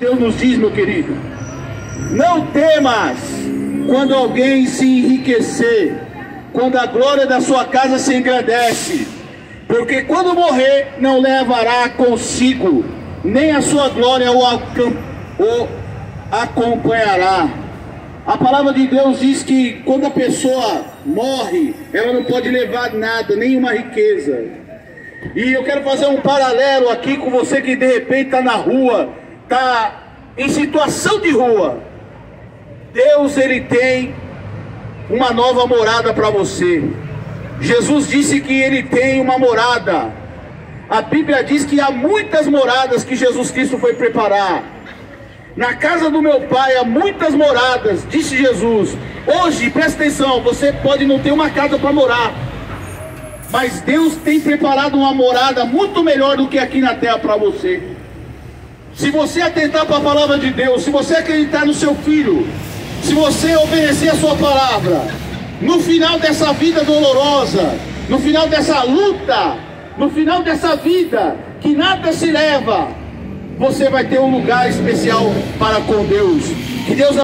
Deus nos diz, meu querido, não temas quando alguém se enriquecer, quando a glória da sua casa se engrandece, porque quando morrer não levará consigo, nem a sua glória o, o acompanhará. A palavra de Deus diz que quando a pessoa morre, ela não pode levar nada, nenhuma riqueza. E eu quero fazer um paralelo aqui com você que de repente está na rua, está em situação de rua. Deus ele tem uma nova morada para você. Jesus disse que ele tem uma morada. A Bíblia diz que há muitas moradas que Jesus Cristo foi preparar. Na casa do meu pai há muitas moradas, disse Jesus. Hoje, presta atenção, você pode não ter uma casa para morar, mas Deus tem preparado uma morada muito melhor do que aqui na terra para você. Se você atentar para a palavra de Deus, se você acreditar no seu filho, se você obedecer a sua palavra, no final dessa vida dolorosa, no final dessa luta, no final dessa vida que nada se leva, você vai ter um lugar especial para com Deus. Que Deus